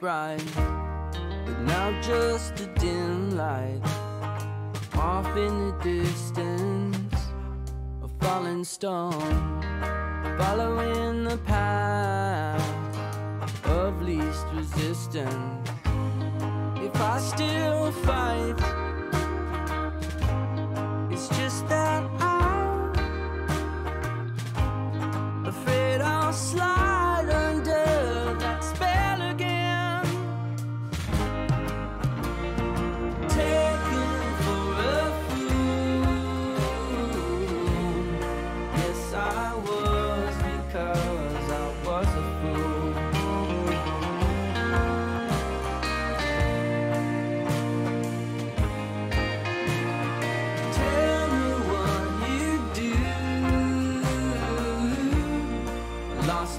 bright, but now just a dim light. Off in the distance, a falling stone, following the path of least resistance. If I still fight, it's just that I'm afraid I'll slide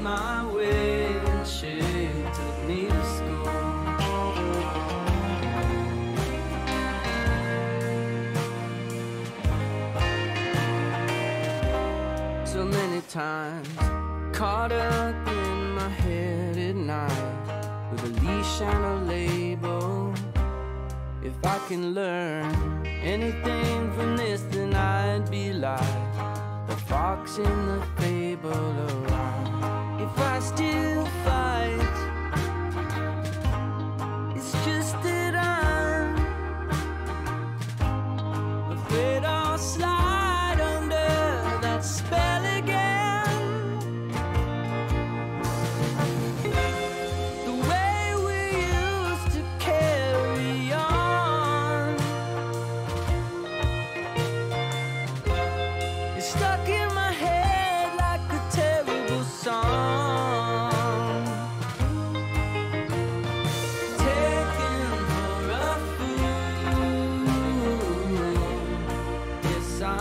my way and she took me to school. So many times caught up in my head at night with a leash and a label. If I can learn anything from this, then I'd be like the fox in the fable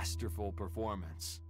Masterful performance.